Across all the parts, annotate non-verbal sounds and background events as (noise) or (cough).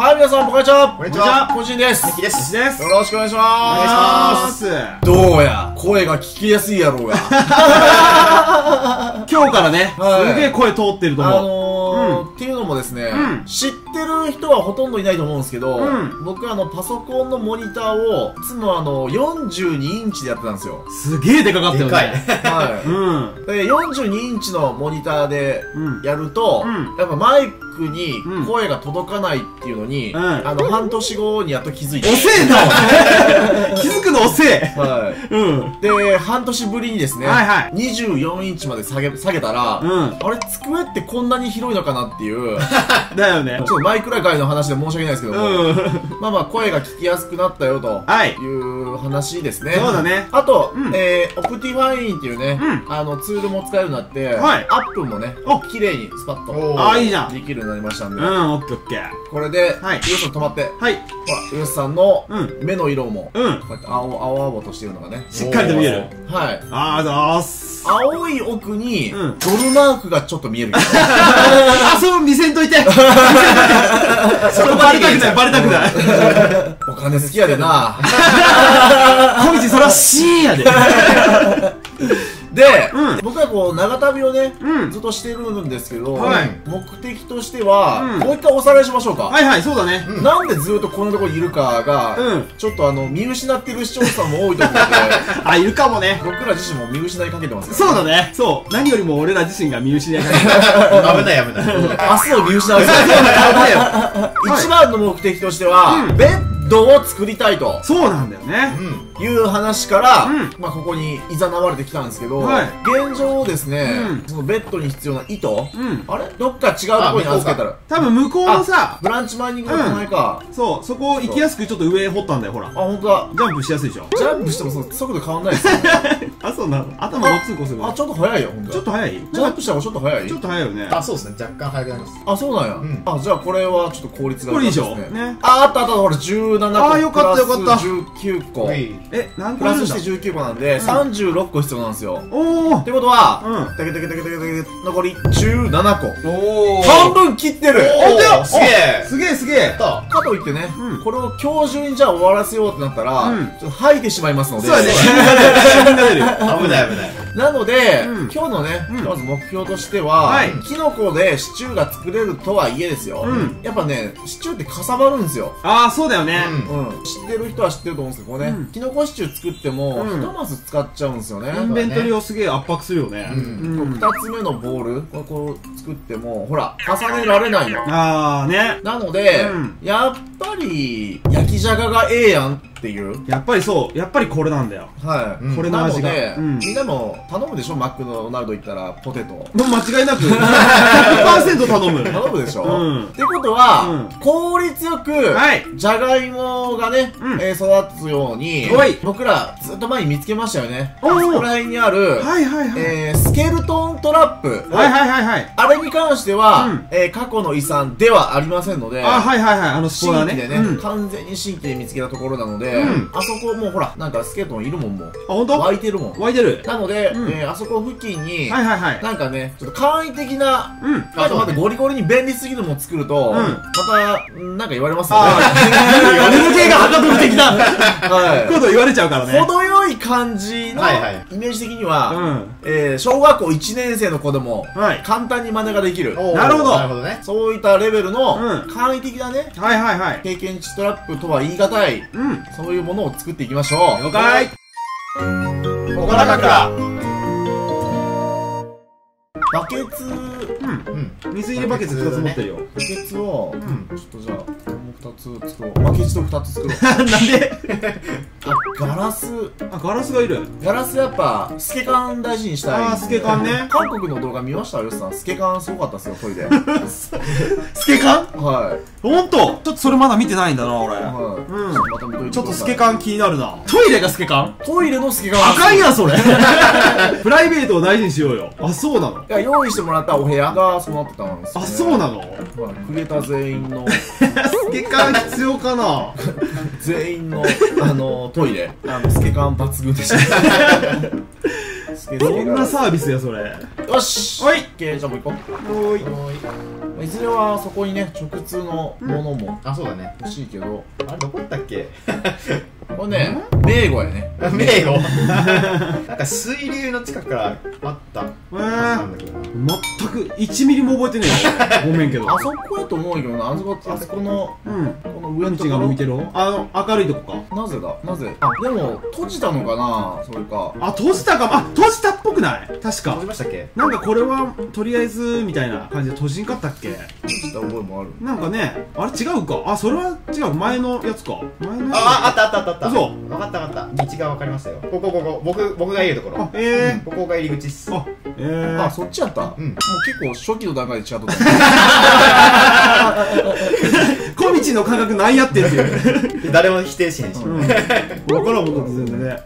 はい、皆さん、こんにちは。こんにちはこんにちは。です。ミキですよろしくお願いします。お願いしますどうや、声が聞きやすいやろうが。(laughs) 今日からね、はいすげえ声通ってるとあ思う。のーっていうのもですね、うん知ってる人はほとんどいないと思うんですけど、うん僕あのパソコンのモニターをいつもあの42インチでやってたんですよ。すげえでかかったよね。でかいはうん。い。で42インチのモニターでうん。やると、うんやっぱマイクにうん声が届かないっていうのに、うんあの半年後にやっと気づいて。遅えな (laughs) 気づくの遅えはい。うん。で、半年ぶりにですね、はいはい24インチまで下げ、下げたら、うん。あれ、机ってこんなに広いのかなっていう、(laughs) だよねちょっ。とマイクラ外の話で申し訳ないですけども、うん。まあまあ声が聞きやすくなったよとはい。いう話ですね。そうだね。あと、うんえー、 OptiFine っていうね、うんあのツールも使えるようになって、はいアップもねお、綺麗にスパッとおああ、いいじゃん。できるようになりましたんで、うん、オッケーオッケー。これで、はいユースさん止まって、ほはい。ら、ユースさんのうん。目の色も、うん。こうやって青、青々としてるのがね、しっかりと見える。はい。あーざーす。青い奥に、うんドルマークがちょっと見える。(laughs) あ、そう見せんといて (laughs) (laughs) それバレたくない、バレたくない。(laughs) お金好きやでな。(laughs) 小道、それは C やで。で、うん僕はこう、長旅をね、うんずっとしてるんですけど、はい目的としては、うんもう一回おさらいしましょうか。はいはい、そうだね。なんでずっとこんなところにいるかが、うんちょっとあの、見失ってる視聴者さんも多いと思うので、(laughs) あ、いるかもね。僕ら自身も見失いかけてますよそうだね。そう。何よりも俺ら自身が見失いかけて危ない危ない。明日を見失う。(laughs) 一番の目的としては、うんベッドを作りたいとそうなんだよね。うん。いう話から、うんまあここに誘われてきたんですけど、はい現状ですね、うんそのベッドに必要な糸、うん。あれ？どっか違うところに預けたら、多分向こうのさ、ブランチマイニングの手前か。そう、そこ行きやすくちょっと上掘ったんだよ、ほらあ、。本当だ。ジャンプしやすいでしょ。ジャンプしてもその速度変わんないですよ、ね。(laughs) あ、そうなの？頭ごっつんこするあ、ちょっと速いよ、ほんとちょっと早い？ジャンプした方がちょっと速い？ちょっと早いよね。あ、そうですね。若干早くなります。あ、そうなんや。んあ、じゃあこれはちょっと効率がこれいいでしょですねあ、あったあった、ほら、17個。あーよかったよかったプラス19個。はい。え、何プラス個あるんだ？して19個なんで、36個必要なんですよ。おーってことは、うんてけてけてけてけてけ残り17個。お半分切ってるおーすげえすげえすげえやったかといってね、うんこれを今日中にじゃあ終わらせようってなったら、うんちょっと吐いてしまいますので、そうだね、死人が出る。死人が出るよ。危ない危ない。なので、うん今日のね、うんまず目標としては、はいキノコでシチューが作れるとはいえですよ、うんやっぱね、シチューってかさばるんですよ。あー、そうだよね。うんうん、知ってる人は知ってると思うんですけど、ね、うんキノコシチュー作っても、うんひとまず使っちゃうんですよね。インベントリをすげえ圧迫するよね。うんつ目のボール、これこう作っても、ほら、重ねられないの。あーね。なので、うんやっぱり、焼きじゃががええやんっていう。やっぱりそう。やっぱりこれなんだよ。はい。うんこれの味が。なので、うん。みんなも頼むでしょ？マクドナルド行ったらポテト。もう間違いなく、(laughs) 100%頼む。頼むでしょ、うんってことは、うん効率よく、はいじゃがいもがね、うんえー育つようにおい、僕らずっと前に見つけましたよね。そこら辺にある、はいはいはい。えースケルトントラップ。はいはいはいはい。あれに関しては、うんえー過去の遺産ではありませんので、あ、はいはいはい。あのスポ。新規でね、うん。あ、完全に新規で見つけたところなので、うんあそこもうほら、なんかスケルトンいるもんもう。ほんと湧いてるもん。湧いてる。なので、うんえーあそこ付近に、はいはいはい。なんかね、ちょっと簡易的な、うん。あとまたゴリゴリに便利すぎるもの作ると、んまた、んなんか言われますよね。あー、(laughs) 眠気がはかどる的な (laughs) はこと言われちゃうからい。ね。程よい感じの、はいはいイメージ的には、うん。えー小学校1年生の子でも、はい。簡単に真似ができる。おーなるほどなるほどね。そういったレベルの、うん簡易的なね、はいはいはい。経験値トラップとは言い難い、うん。そういうものを作っていきましょう。了解。ほがらかくら。バケツ、うん。うん。水入れバケツ2つ持ってるよ。バケツを、んちょっとじゃあ、これも2つ作ろう。バケツと2つ作ろう。(laughs) なんで？あ、ガラス。あ、ガラスがいる。ガラスやっぱ、透け感大事にしたい。あー、スケカンね。韓国の動画見ました？よしさん。透け感すごかったですよ、トイレ。(laughs) スケカン？はい。ほんとちょっとそれまだ見てないんだな、俺。はい。うんまた見といてちょっとくださいスケカン気になるな。トイレがスケカン？トイレの透け感あかんやん、それ。(laughs) プライベートを大事にしようよ。あ、そうなの？いや、用意してもらったお部屋がそうなってたんですよ、あ、ね。そうなの？はいクリエイター全員の、スケカン必要かな？全員の、あの、トイレ。あの、透け感抜群でした。透 (laughs) けどんなサービスや、それ？よしはいじゃあもう行こおーい。おーいういずれはそこにね直通のものもあそうだね欲しいけどあれどこだったっけ？これね名護やね名護なんか水流の近くからあったえなんだけどなー、全く1ミリも覚えてねえよ。ごめんけど。あそこやと思うけどなあそこあそこのうん。上のところが向いてる？あの、明るいとこか。なぜだ？なぜ？あでも閉じたのかな？それか。あ、閉じたか？も。あ、閉じたっぽくない？確閉かじ。ましたっけ？なんかこれは、とりあえず、みたいな感じで閉じんかったっけ？閉じた覚えもある。なんかね、あれ違うか？あ、それは違う。前のやつか。前のやつ。あああったあったあった。あった嘘。分かった分かった。道が分かりましたよ。ここここ。僕僕がいるところ。あ、えここが入り口っす。ー。あ、えー。あそっちやった？もううん結構初期の段階で違っとった小道の感覚なんやってんっていう。(laughs) 誰も否定しへんし、うん。わからんもんだって全然ね。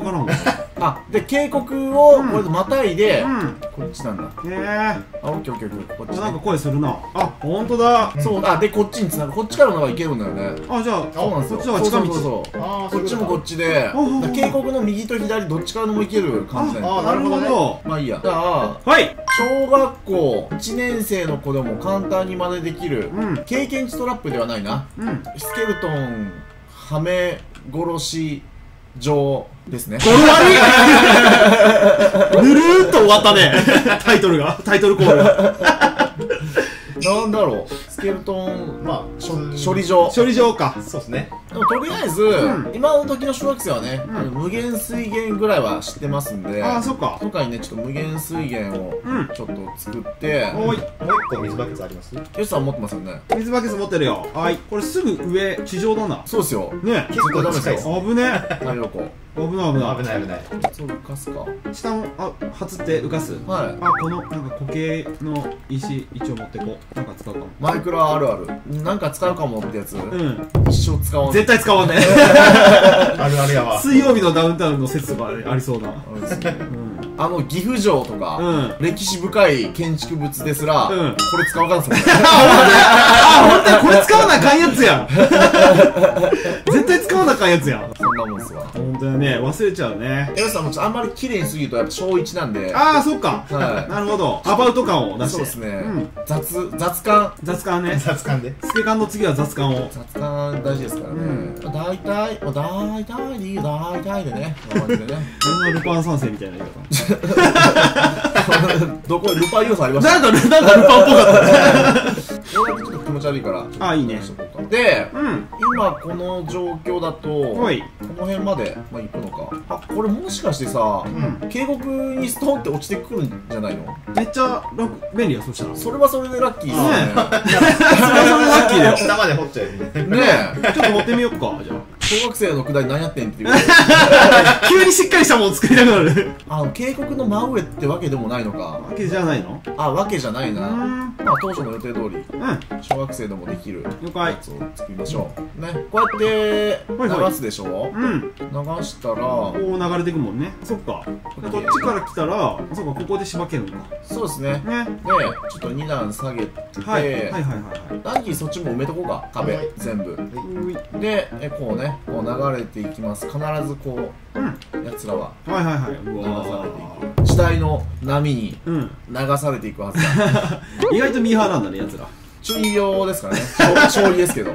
うわ全くわからんわ。あで渓谷をこれでまたいでうん。こっちなんだえー。あオッケーオッケーオッケーこっちなんかね声するな。あ、ほんとだ。そうあでこっちにつなぐこっちからの方が行けるんだよねあ、じゃあ、そうなんですよこっちの方が近道。そこっちもこっちで渓谷の右と左どっちからでも行ける感じだよあなるほどねまあいいやじゃあはい。小学校1年生の子でも簡単に真似できるうん。経験値トラップではないなうん。スケルトンはめ殺し状ですねゴロ悪いぬるーっと終わったね。(laughs) タイトルが。タイトルコールが。なんだろうスケルトンまあ処処理場処理場か。そうですねでもとりあえず、ん今の時の小学生はね、うん無限水源ぐらいは知ってますんでああ、そっか。今回ねちょっと無限水源をうんちょっと作って、おい。もう一個水バケツあります？よしさん持ってますよね水バケツ持ってるよ。はい。これすぐ上、地上だな。そうですよね結構近いですずっ危ね太陽光危ない危ない。危ない危ないそう浮かすか下を、あ、はつって浮かす？はいあ、この、なんか固形の石、一応持ってこう。なんか使うかも。マイクラあるあるなんか使うかもってやつ、うん。一生使わない絶対使わね (laughs) あるあるやわ。水曜日のダウンタウンの説がありそうな。あの岐阜城とか、うん。歴史深い建築物ですら、うん。これ使うかんすもんねあ、ほんとや。これ使わなあかんやつや。ん (laughs) 絶対使わなあかんやつや。んそんなもんっすわほんとやね、忘れちゃうね。エロさんもちょっとあんまり綺麗にすぎるとやっぱ小1なんでああ、そっか。はいなるほど。アバウト感を出して。そうですね、うん雑雑感雑感ね。雑感でスケカンの次は雑感を。雑感大事ですからね、うんまあ、大体、まあ、大体でいいよ大体でねこんな感じでね (laughs) (laughs) こんなルパン三世みたいな言い方。どこルパン要素ありましたなんか、なんかルパンっぽかったね。(laughs) ちょっと気持ち悪いから。あいいね。でうん。今この状況だとこはい。の辺まで、まあ、行くのか。あ。これもしかしてさ、ん。渓谷にストーンって落ちてくるんじゃないの？めっちゃ楽、便利や、そしたら。それはそれでラッキーですね。ね (laughs) それはそれでラッキーだよ。下まで掘っちゃうよね。ねえ。ちょっと持ってみよっか、じゃ小学生のくだり何やってんっていうあ。(laughs) 急にしっかりしたもの作りたくなる。あの渓谷の真上ってわけでもないのかわけじゃないの？あわけじゃないうな、ん。まあ当初の予定通りうん。小学生でもできるや。つを作りましょう、ねこうやってはいはい流すでしょ、うん。流したらこう流れていくもんね。そっか。でこっちから来たら、そっか、ここでしばけるのか。そうですねね。でちょっと2段下げて、はい。はいはいはいはい。ダンキーそっちも埋めとこうか壁、はい全部ういでえこうねこう流れていきます必ずこうん。うやつらははいはいはい。う流さわれていく時代の波に。流されていくはずだ (laughs) 意外とミーハーなんだね、奴ら。中二病ですからね小小2ですけど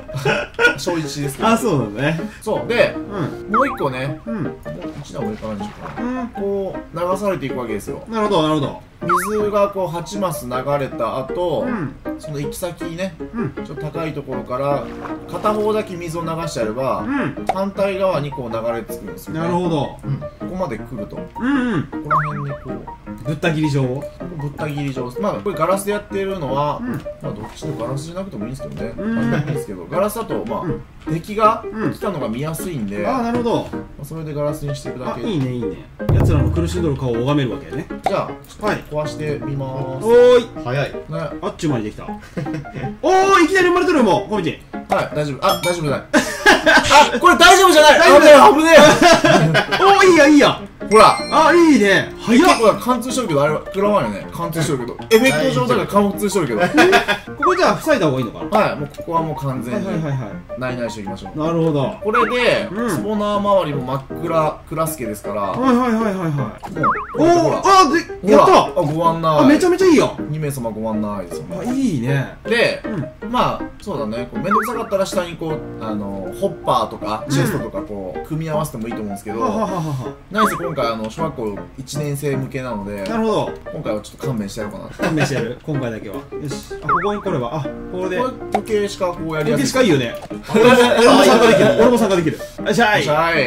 小1ですけどあ、そうだね。そうでうん。もう一個ねうん。もう一段上からにしようかなうん。こう流されていくわけですよなるほど、なるほど。水がこう8マス流れた後、うん。その行き先ねうん。ちょっと高いところから片方だけ水を流してやれば、うん。反対側にこう流れ着くんですよ、ね、なるほど。ここまで来るとこうんうん。こら辺にこうぶった切り状ぶった切り状。まあこれガラスでやってるのは、うん。まあどっちでもガラスじゃなくてもいいんですけどね、うん。まあいいんですけどガラスだとまあ、うん。敵がうん。来たのが見やすいんで、ああ、まなるほど。あそれでガラスにしていくだあ、けいいね、いいね。奴らの苦しんどる顔を拝めるわけね。じゃあ壊してみまーす、おーい。早い。ね。あっちゅう間にできた。(laughs) おー、いきなり生まれてるよ、もう、コミチ。はい大丈夫。あ大丈夫じゃない。あこれ大丈夫じゃない。大丈夫危ねえ危ね (laughs) おー、いいや、いいや。ほら。あいいね。早っ。結構貫通しとるけどあれ食らわんよね。貫通しとるけど。(laughs) エフェクト上だから貫通しとるけど。はいここじゃあ塞いだ方がいいのかな？もうここはもう完全に。はいはいはいはないないしていきましょう。いなるほど。はこれで、うん。スポナー周りも真っ暗クラスケですから、もいはいはいはいはい。うおおあでやっほらあたご案内。あめちゃめちゃいいよ。2名様ご案内ですよあいいね。で、うん。まあそうだね。こうめんどくさかったら下にこうあのホッパーとかチェストとかこう、組み合わせてもいいと思うんですけど、ははははは。何せ今回あの小学校1年生向けなのでなるほど。今回はちょっと勘弁してやろうかな。勘弁してやる。今回だけは。よし。あここに来れば。あこれで。これ時計しかこうやりや時計すいしかいいよね俺も参加できる。俺も参加できる。よっしゃい。よっしゃい。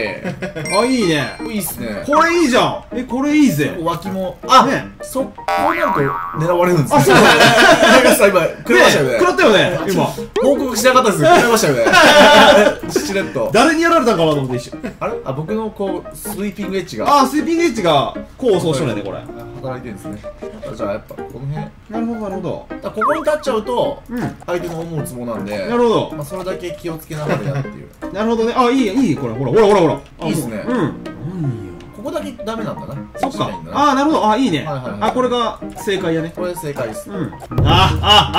あいいね。いいっすね。これいいじゃん。えこれいいぜ。脇も。あ、ね。そこうなると狙われるんですあそう。だねさ今食らいましたよね。食らったよね今。報告しなかったです食らいましたよね。しれっと。誰にやられたんかなと思って一瞬。あれ？あ僕のこうスイーピングエッジがあスイーピングエッジが功を奏しとるねこれ。働いてるんですね。じゃあやっぱこの辺。なるほどなるほど。らここに立っちゃうとうん。な相手の思うツボなんでるほど。まあ、それだけ気をつけながらやるっていう。(laughs) なるほどね。あいいいいこれほらほらほら。ほらあいいっすね。うん。何よここだけダメなんだな。そっか。ああなるほど。あいいね。はいはいはい。あこれが正解やね。これ正解です。うん。あああ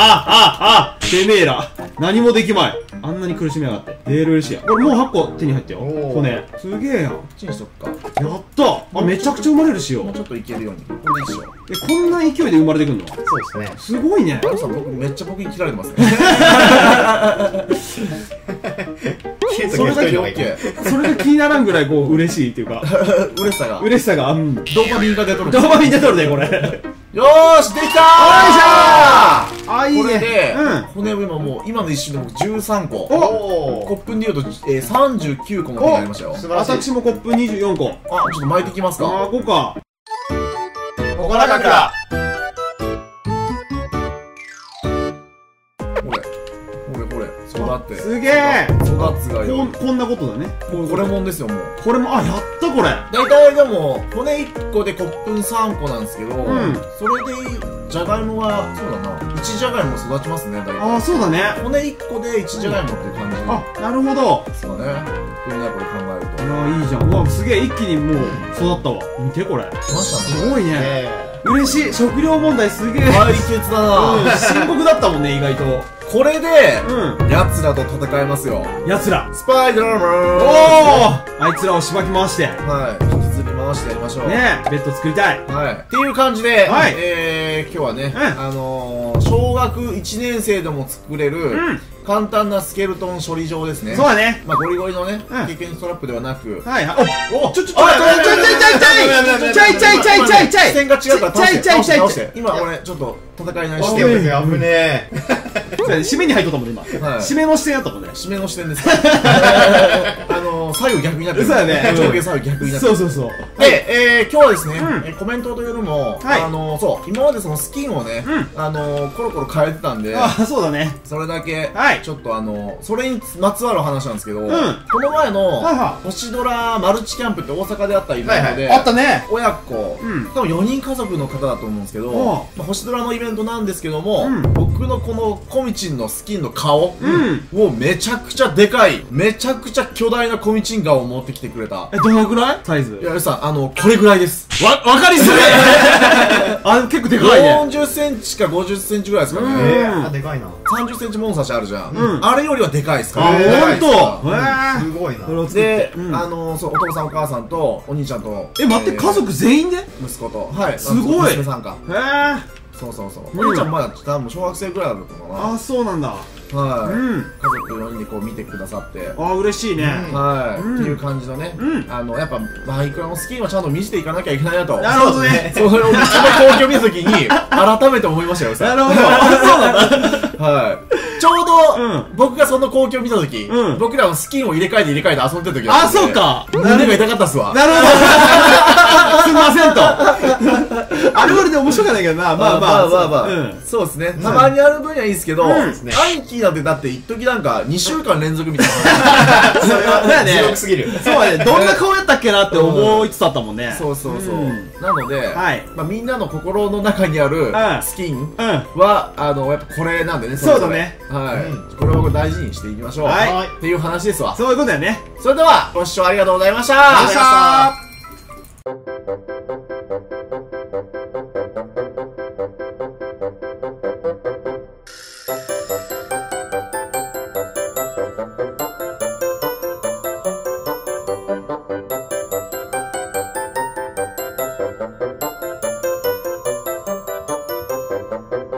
ああてめえら。何もできまい。あんなに苦しみやがって。デールシアこれもう8個手に入ったよ。骨。すげえやん。こっちにしとくか。やった。あめちゃくちゃ生まれるしよ。もうちょっといけるように。これでしょ。えこんな勢いで生まれてくんの？そうですね。すごいね。さん僕めっちゃ僕に切られてますねそれだけは一人の方がいい OK それが気にならんぐらいこう嬉しいっていうか。(laughs) 嬉しさが。嬉しさがうんドーパミンが出とる。ドーパミン出とるねこれ。よーしできたーあいいね。これで、うん。骨を今もう今の一瞬で僕13個。おコップで言うと、えー、39個の手になりましたよ。素晴らしい私もコップ24個。あちょっと巻いてきますあか。あこうか。ここ中倉ほれほれほれ。育って。すげえがこよんこんなことだね。これももんですよもう。これもあやったこれ。大体でも骨1個でコップ3個なんですけど、ん。それでじゃがいもがそうだな。1じゃがいも育ちますね大体。ああそうだね。骨1個で1じゃがいもっていう感じ。あなるほど。ですかね。こんなこれ考えると。いやいいじゃん。うわすげえ。一気にもう育ったわ。見てこれ。来ましたね。すごいねえ嬉しい。食料問題すげえ。解決だうん。な、深刻だったもんね意外と。これでうん。奴らと戦えますよ。奴ら。スパイダーマン。おおあいつらをしばき回して。はい。引きずり回してやりましょう。ねえ。ベッド作りたい。はい。っていう感じで、はい。えー、今日はね、うん。あのー、小学1年生でも作れる、うん。簡単なスケルトン処理場ですね。そうだねまあ、ゴリゴリのね、うん経験ストラップではなく、はいはいおおちょちょちょあちょちょちょちょちいちょいちょいちょい視線が違うから倒して、倒して、倒して。今俺、ちょっと戦いないー、して危ねえ危ねえ締めに入っとったもんね今はい締めの視点やったもんね締めの視点です。あのー、左右逆になってる。そうだね上下左右逆になってる。そうそうそうで、えー、今日はですね、コメントというよりも、はいあのー、そう、今までそのスキンをね、うあのー、コロコロ変えてたんで、あそうだねそれだけ、はいちょっとあの、それにまつわる話なんですけど、んこの前の、星ドラマルチキャンプって大阪であったイベントで、あったね親子、うん多分4人家族の方だと思うんですけど、まあ、星ドラのイベントなんですけども、うん。僕のこのコミチンのスキンの顔うん。をめちゃくちゃでかい、めちゃくちゃ巨大なコミチン顔を持ってきてくれた。えどのぐらい？サイズ。いや、さん、あの、これぐらいです。わ分かりづらい。(laughs) あ結構でかいね。40センチか50センチぐらいですかね。うん。えー、あでかいな。30センチモンサシあるじゃん。うん。あれよりはでかいですかあら。でかいほすごいな。で、うん。あのそうお父さんお母さんとお兄ちゃんと。え待って家族全員で？へ息子とはい。すごい。娘さんかえそうそうそう、うん。お兄ちゃんまだ多分小学生ぐらいだったのかあそうなんだ。なはい、うん。家族4人でこう見てくださって。あ嬉しいね。うん。はい、うん。っていう感じのね、うん。あのやっぱマイクラのスキンはちゃんと見せていかなきゃいけないなと。なるほどね。(laughs) それをその光景を見たときに (laughs) 改めて思いましたよなるほど。そうなんだはいちょうど、うん。僕がその光景を見たとき、うん。僕らのスキンを入れ替えて入れ替えて遊んでた時だったあんでそうか。胸が痛かったっすわ。なるほど。(laughs) すいませんと。あれはあれで面白くないけどな。まあまあ。まあまあそうですね。たまにある分にはいいですけど、うん。兄貴なんてだって一時なんか2週間連続みたいな。(laughs) それはだよね。地獄すぎる。そうだね。どんな顔やったっけなって思いつつあったもんね。そうそうそう。うん。なので、はい。まあ、みんなの心の中にあるん。スキンうん。は、あの、やっぱこれなんでね、そうだね。はい、うこれを大事にしていきましょう。はいっていう話ですわ。そういうことだよねそれでは、ご視聴ありがとうございました。ありがとうございました